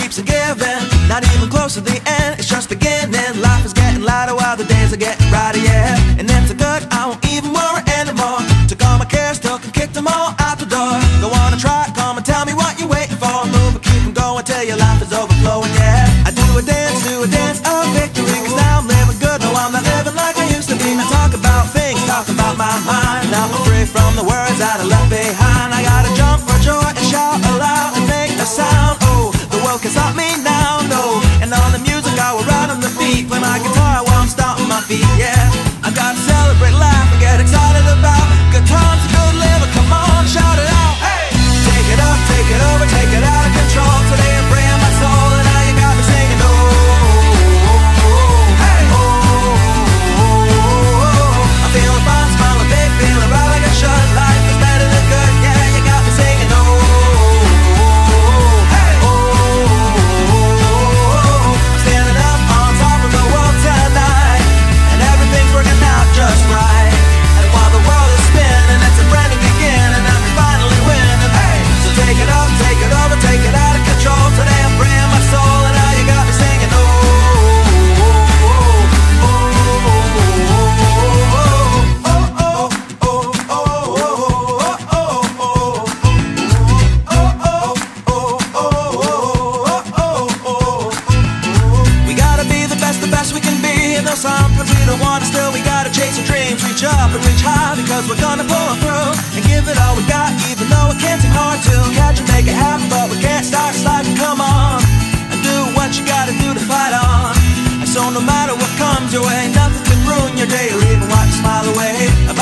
keeps on giving. Not even close to the end, it's just beginning. Life is getting lighter while the days are getting brighter, yeah. on, but we can't start sliding. Come on, and do what you gotta do to fight on. And so no matter what comes your way, nothing can ruin your day or even wipe a smile away.